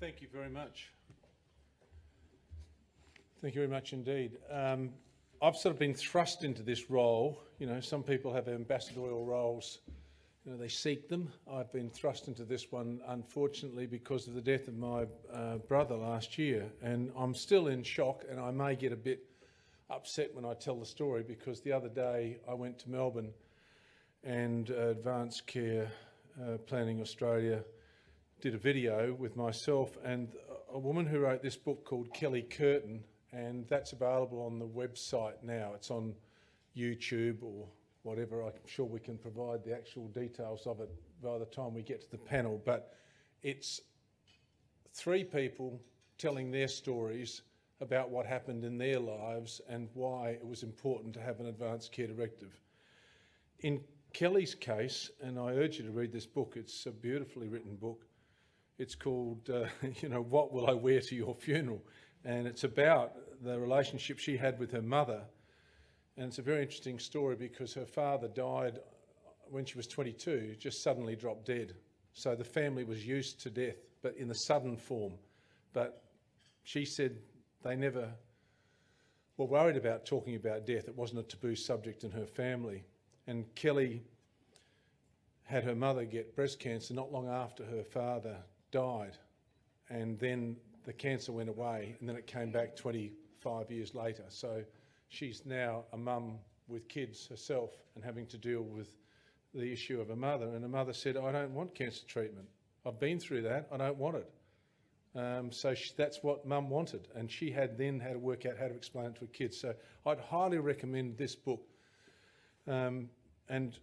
Thank you very much. Thank you very much indeed. Um, I've sort of been thrust into this role. You know, some people have ambassadorial roles, you know, they seek them. I've been thrust into this one, unfortunately, because of the death of my uh, brother last year. And I'm still in shock, and I may get a bit upset when I tell the story because the other day I went to Melbourne and uh, Advanced Care uh, Planning Australia did a video with myself and a woman who wrote this book called Kelly Curtin, and that's available on the website now. It's on YouTube or whatever. I'm sure we can provide the actual details of it by the time we get to the panel. But it's three people telling their stories about what happened in their lives and why it was important to have an advanced care directive. In Kelly's case, and I urge you to read this book, it's a beautifully written book. It's called, uh, you know, What Will I Wear to Your Funeral? And it's about the relationship she had with her mother. And it's a very interesting story because her father died when she was 22, just suddenly dropped dead. So the family was used to death, but in the sudden form. But she said they never were worried about talking about death. It wasn't a taboo subject in her family. And Kelly had her mother get breast cancer not long after her father died. And then the cancer went away and then it came back 25 years later. So she's now a mum with kids herself and having to deal with the issue of a mother. And her mother said, I don't want cancer treatment. I've been through that. I don't want it. Um, so she, that's what mum wanted. And she had then had to work out how to explain it to her kids. So I'd highly recommend this book. Um, and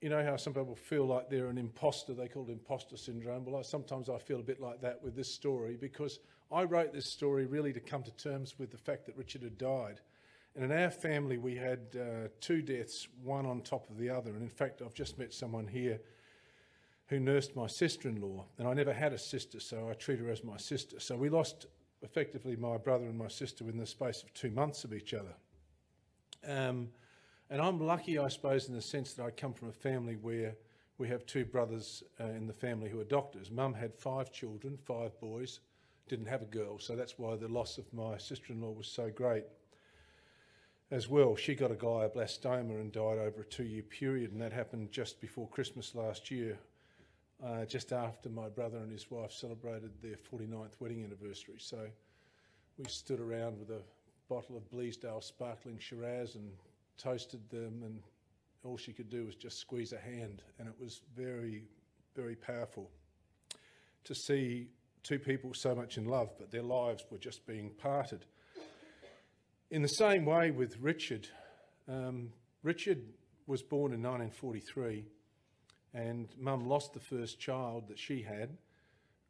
you know how some people feel like they're an imposter, they call it imposter syndrome. Well, I, sometimes I feel a bit like that with this story because I wrote this story really to come to terms with the fact that Richard had died. And in our family, we had uh, two deaths, one on top of the other. And in fact, I've just met someone here who nursed my sister-in-law. And I never had a sister, so I treat her as my sister. So we lost effectively my brother and my sister within the space of two months of each other. Um, and I'm lucky, I suppose, in the sense that I come from a family where we have two brothers uh, in the family who are doctors. Mum had five children, five boys, didn't have a girl, so that's why the loss of my sister-in-law was so great as well. She got a glioblastoma and died over a two-year period, and that happened just before Christmas last year, uh, just after my brother and his wife celebrated their 49th wedding anniversary. So we stood around with a bottle of Bleasdale sparkling Shiraz and toasted them, and all she could do was just squeeze a hand, and it was very, very powerful to see two people so much in love, but their lives were just being parted. In the same way with Richard, um, Richard was born in 1943 and mum lost the first child that she had.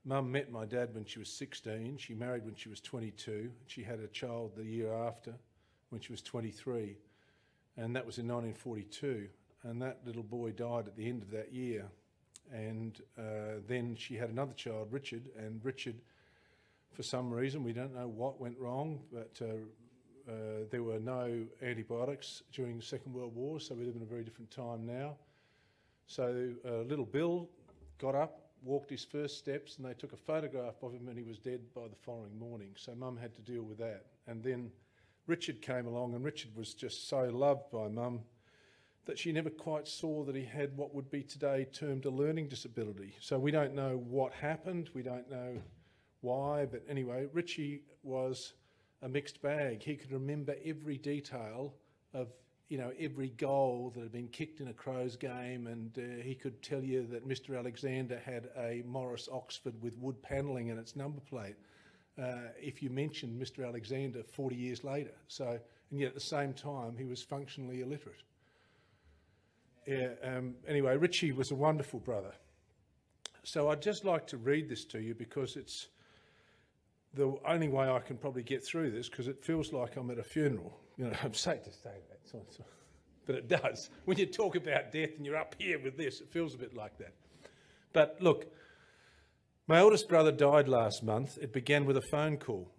Mum met my dad when she was 16. She married when she was 22. She had a child the year after when she was 23. And that was in 1942. And that little boy died at the end of that year. And uh, then she had another child, Richard, and Richard, for some reason, we don't know what went wrong, but uh, uh, there were no antibiotics during the Second World War, so we live in a very different time now. So uh, little Bill got up, walked his first steps, and they took a photograph of him and he was dead by the following morning. So mum had to deal with that. And then Richard came along and Richard was just so loved by mum that she never quite saw that he had what would be today termed a learning disability. So we don't know what happened, we don't know why, but anyway, Richie was a mixed bag. He could remember every detail of you know every goal that had been kicked in a Crows game, and uh, he could tell you that Mr. Alexander had a Morris Oxford with wood panelling in its number plate. Uh, if you mentioned Mr. Alexander 40 years later, so and yet at the same time he was functionally illiterate. Yeah, um, anyway, Richie was a wonderful brother. So I'd just like to read this to you because it's the only way I can probably get through this because it feels like I'm at a funeral. You know, I'm sad to say that, so, so, but it does. When you talk about death and you're up here with this, it feels a bit like that. But look, my eldest brother died last month. It began with a phone call.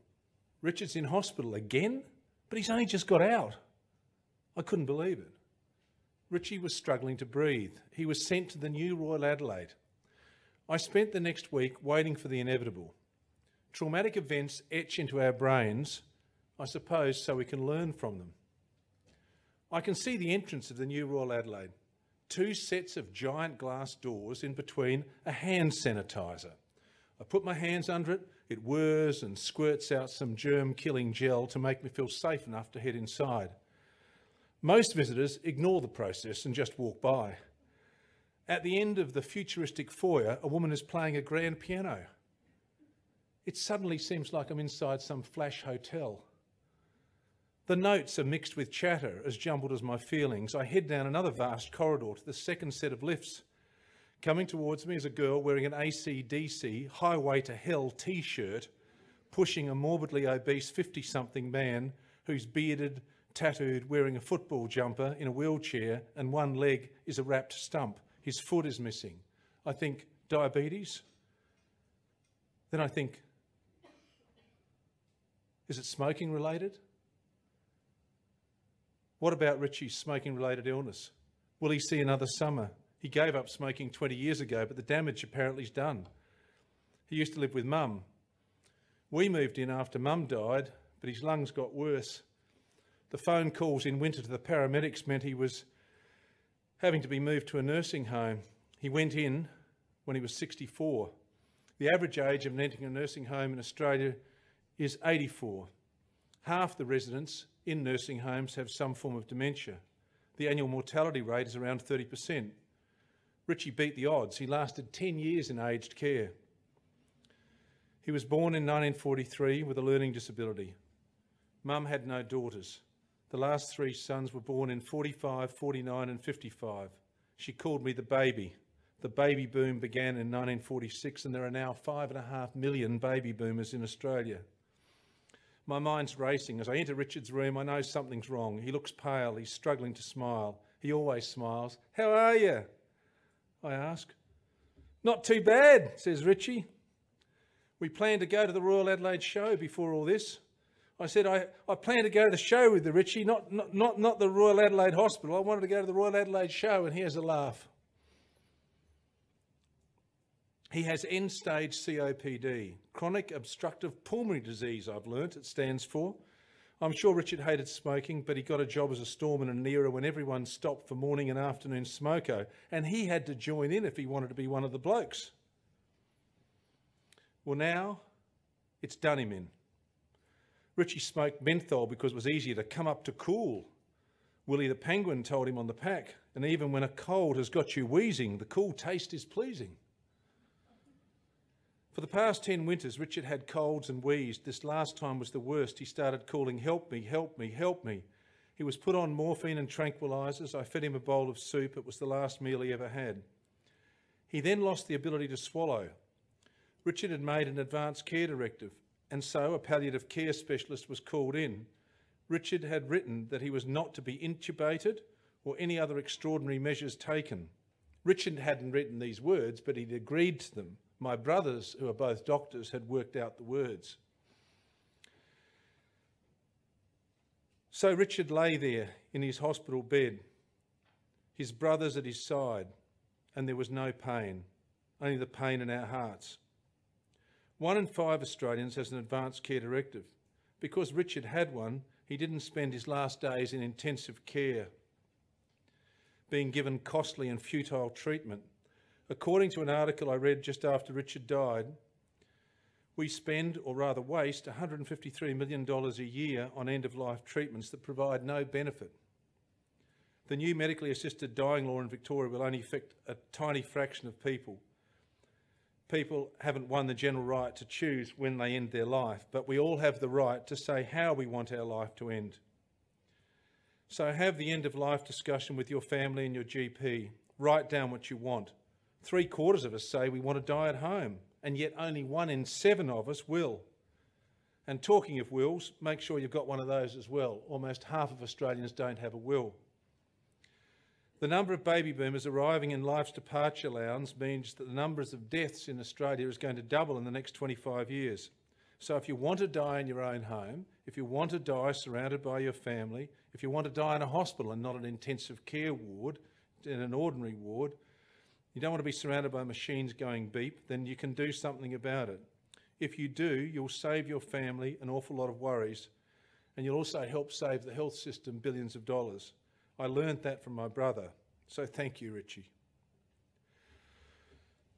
Richard's in hospital again, but he's only just got out. I couldn't believe it. Richie was struggling to breathe. He was sent to the new Royal Adelaide. I spent the next week waiting for the inevitable. Traumatic events etch into our brains, I suppose, so we can learn from them. I can see the entrance of the new Royal Adelaide. Two sets of giant glass doors in between a hand sanitizer. I put my hands under it, it whirs and squirts out some germ-killing gel to make me feel safe enough to head inside. Most visitors ignore the process and just walk by. At the end of the futuristic foyer, a woman is playing a grand piano. It suddenly seems like I'm inside some flash hotel. The notes are mixed with chatter, as jumbled as my feelings. I head down another vast corridor to the second set of lifts. Coming towards me is a girl wearing an AC/DC Highway to Hell t-shirt, pushing a morbidly obese 50-something man who's bearded, tattooed, wearing a football jumper in a wheelchair and one leg is a wrapped stump. His foot is missing. I think, diabetes? Then I think, is it smoking related? What about Richie's smoking related illness? Will he see another summer? He gave up smoking 20 years ago, but the damage apparently is done. He used to live with mum. We moved in after mum died, but his lungs got worse. The phone calls in winter to the paramedics meant he was having to be moved to a nursing home. He went in when he was 64. The average age of entering a nursing home in Australia is 84. Half the residents in nursing homes have some form of dementia. The annual mortality rate is around 30%. Richie beat the odds. He lasted 10 years in aged care. He was born in 1943 with a learning disability. Mum had no daughters. The last three sons were born in 45, 49 and 55. She called me the baby. The baby boom began in 1946 and there are now five and a half million baby boomers in Australia. My mind's racing. As I enter Richard's room, I know something's wrong. He looks pale. He's struggling to smile. He always smiles. How are you? I ask. Not too bad, says Richie. We planned to go to the Royal Adelaide show before all this. I said, I, I plan to go to the show with the Richie, not, not, not, not the Royal Adelaide Hospital. I wanted to go to the Royal Adelaide show, and here's a laugh. He has end-stage COPD, chronic obstructive pulmonary disease, I've learnt it stands for. I'm sure Richard hated smoking, but he got a job as a storeman in an era when everyone stopped for morning and afternoon smoko, and he had to join in if he wanted to be one of the blokes. Well, now it's done him in. Richie smoked menthol because it was easier to come up to Kool. Willie the penguin told him on the pack, and even when a cold has got you wheezing, the cool taste is pleasing. For the past 10 winters, Richard had colds and wheezed. This last time was the worst. He started calling, help me, help me, help me. He was put on morphine and tranquilizers. I fed him a bowl of soup. It was the last meal he ever had. He then lost the ability to swallow. Richard had made an advanced care directive, and so a palliative care specialist was called in. Richard had written that he was not to be intubated or any other extraordinary measures taken. Richard hadn't written these words, but he'd agreed to them. My brothers, who are both doctors, had worked out the words. So Richard lay there in his hospital bed, his brothers at his side, and there was no pain, only the pain in our hearts. One in five Australians has an advanced care directive. Because Richard had one, he didn't spend his last days in intensive care, being given costly and futile treatment According to an article I read just after Richard died, we spend, or rather waste, $153 million a year on end-of-life treatments that provide no benefit. The new medically assisted dying law in Victoria will only affect a tiny fraction of people. People haven't won the general right to choose when they end their life, but we all have the right to say how we want our life to end. So have the end-of-life discussion with your family and your GP. Write down what you want. Three quarters of us say we want to die at home, and yet only one in seven of us will. And talking of wills, make sure you've got one of those as well. Almost half of Australians don't have a will. The number of baby boomers arriving in life's departure lounge means that the numbers of deaths in Australia is going to double in the next 25 years. So if you want to die in your own home, if you want to die surrounded by your family, if you want to die in a hospital and not an intensive care ward, in an ordinary ward, you don't want to be surrounded by machines going beep, then you can do something about it. If you do, you'll save your family an awful lot of worries, and you'll also help save the health system billions of dollars. I learned that from my brother, so thank you, Richie.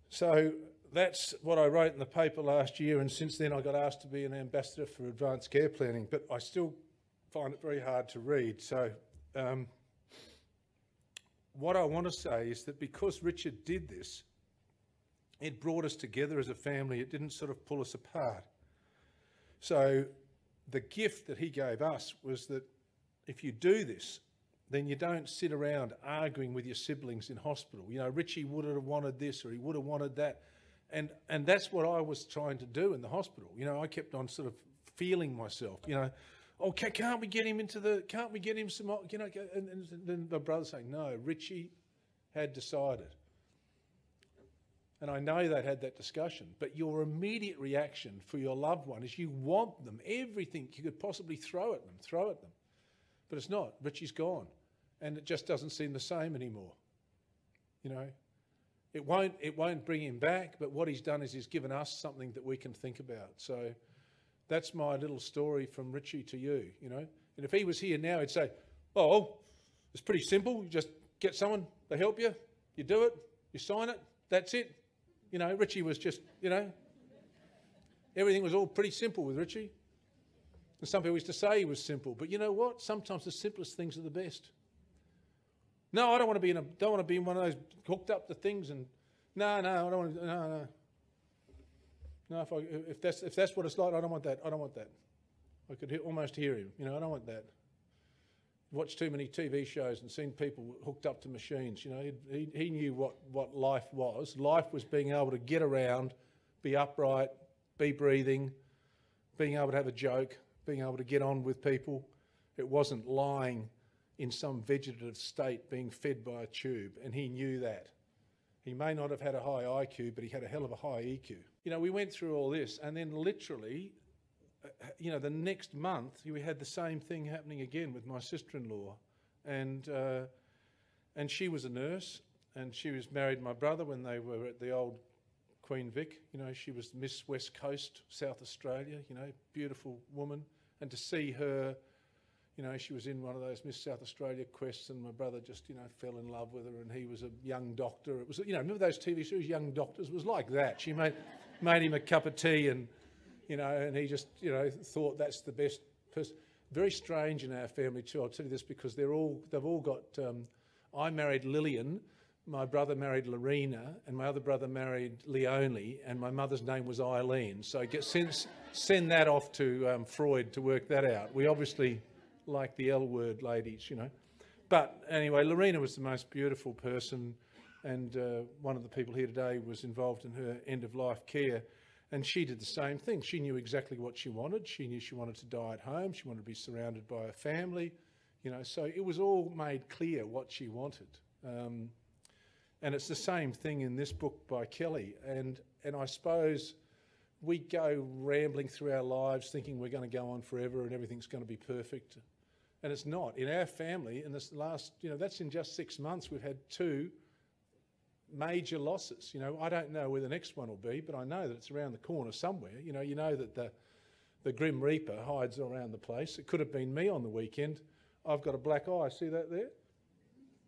So that's what I wrote in the paper last year, and since then I got asked to be an ambassador for advanced care planning, but I still find it very hard to read. So um, what I want to say is that because Richard did this, it brought us together as a family. It didn't sort of pull us apart. So the gift that he gave us was that if you do this, then you don't sit around arguing with your siblings in hospital. You know, Richie would have wanted this or he would have wanted that. And, and that's what I was trying to do in the hospital. You know, I kept on sort of feeling myself, you know, oh, can't we get him into the, can't we get him some, you know, and, and then the brother saying, no, Richie had decided. And I know they'd had that discussion, but your immediate reaction for your loved one is you want them, everything you could possibly throw at them, throw at them. But it's not. Richie's gone. And it just doesn't seem the same anymore. You know, it won't, it won't bring him back, but what he's done is he's given us something that we can think about. So that's my little story from Richie to you, you know. And if he was here now, he'd say, oh, it's pretty simple. You just get someone, they help you, you do it, you sign it, that's it. You know, Richie was just, you know, everything was all pretty simple with Richie. And some people used to say he was simple, but you know what? Sometimes the simplest things are the best. No, I don't want to be in a, don't want to be in one of those hooked up to things and no, no, I don't want to, no, no. No, if, I, if, that's, if that's what it's like, I don't want that. I don't want that. I could almost hear him. You know, I don't want that. Watched too many TV shows and seen people hooked up to machines. You know, he, he knew what, what life was. Life was being able to get around, be upright, be breathing, being able to have a joke, being able to get on with people. It wasn't lying in some vegetative state being fed by a tube, and he knew that. He may not have had a high IQ, but he had a hell of a high EQ. You know, we went through all this, and then literally, uh, you know, the next month we had the same thing happening again with my sister-in-law, and uh, and she was a nurse, and she was married my brother when they were at the old Queen Vic. You know, she was Miss West Coast, South Australia. You know, beautiful woman, and to see her you know, she was in one of those Miss South Australia quests, and my brother just, you know, fell in love with her, and he was a young doctor. It was, you know, remember those TV series, Young Doctors? It was like that. She made, made him a cup of tea, and, you know, and he just, you know, thought that's the best person. Very strange in our family too. I'll tell you this because they're all, they've all got. Um, I married Lillian, my brother married Lorena, and my other brother married Leonie, and my mother's name was Eileen. So get, send, send that off to um, Freud to work that out. We obviously like the L word ladies, you know. But anyway, Lorena was the most beautiful person, and uh, one of the people here today was involved in her end of life care. And she did the same thing. She knew exactly what she wanted. She knew she wanted to die at home. She wanted to be surrounded by a family, you know. So it was all made clear what she wanted. Um, and it's the same thing in this book by Kelly. And and I suppose we go rambling through our lives thinking we're going to go on forever and everything's going to be perfect. And it's not. In our family, in this last, you know, that's in just six months, we've had two major losses. You know, I don't know where the next one will be, but I know that it's around the corner somewhere. You know, you know that the, the Grim Reaper hides around the place. It could have been me on the weekend. I've got a black eye, see that there?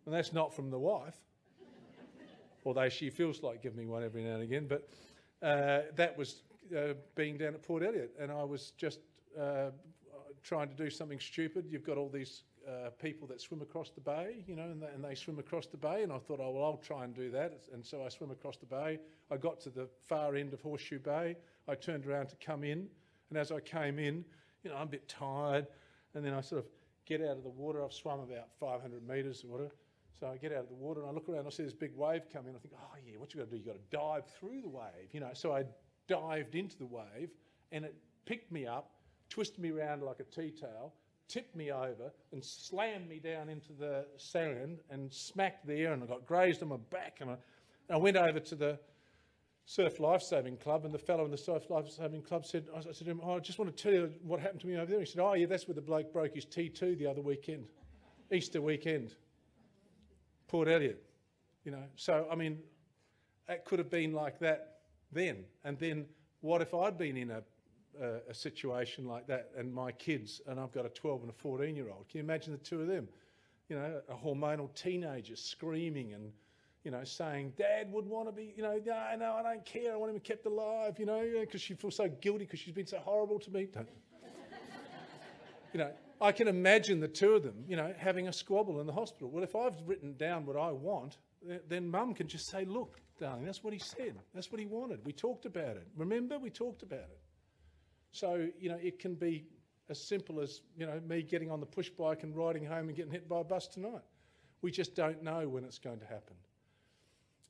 And that's not from the wife, although she feels like giving me one every now and again. But uh, that was uh, being down at Port Elliot, and I was just uh, trying to do something stupid. You've got all these uh, people that swim across the bay, you know, and they, and they, swim across the bay. And I thought, oh, well, I'll try and do that. And so I swim across the bay. I got to the far end of Horseshoe Bay. I turned around to come in. And as I came in, you know, I'm a bit tired. And then I sort of get out of the water. I've swum about 500 metres or whatever. So I get out of the water and I look around. And I see this big wave coming. I think, oh, yeah, what you got to do? You've got to dive through the wave, you know. So I dived into the wave and it picked me up twisted me around like a tea towel, tipped me over, and slammed me down into the sand and smacked there, and I got grazed on my back. And I, and I went over to the Surf Lifesaving Club, and the fellow in the Surf Lifesaving Club said, I said to him, oh, I just want to tell you what happened to me over there. He said, Oh, yeah, that's where the bloke broke his T2 the other weekend, Easter weekend, Port Elliot. You know, so I mean, it could have been like that then. And then what if I'd been in a, a, a situation like that and my kids, and I've got a 12 and a 14 year old? Can you imagine the two of them? You know, a hormonal teenager screaming and, you know, saying, Dad would want to be, you know, no, no, I don't care. I want him kept alive, you know, because she feels so guilty because she's been so horrible to me. Don't. you know, I can imagine the two of them, you know, having a squabble in the hospital. Well, if I've written down what I want, then mum can just say, look, darling, that's what he said. That's what he wanted. We talked about it. Remember, we talked about it. So, you know, it can be as simple as, you know, me getting on the push bike and riding home and getting hit by a bus tonight. We just don't know when it's going to happen.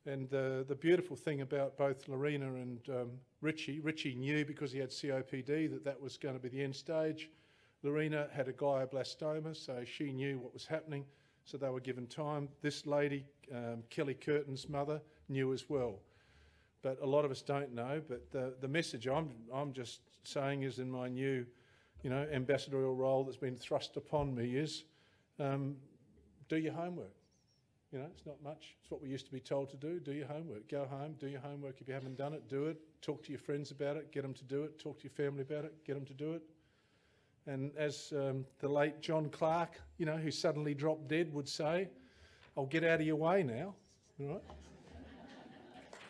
And the, the beautiful thing about both Lorena and um, Richie, Richie knew because he had COPD that that was going to be the end stage. Lorena had a glioblastoma, so she knew what was happening, so they were given time. This lady, um, Kelly Curtin's mother, knew as well. But a lot of us don't know. But the, the message I'm, I'm just saying is in my new, you know, ambassadorial role that's been thrust upon me is um, do your homework. You know, it's not much. It's what we used to be told to do. Do your homework. Go home, do your homework. If you haven't done it, do it. Talk to your friends about it, get them to do it. Talk to your family about it, get them to do it. And as um, the late John Clarke, you know, who suddenly dropped dead, would say, I'll get out of your way now. All right?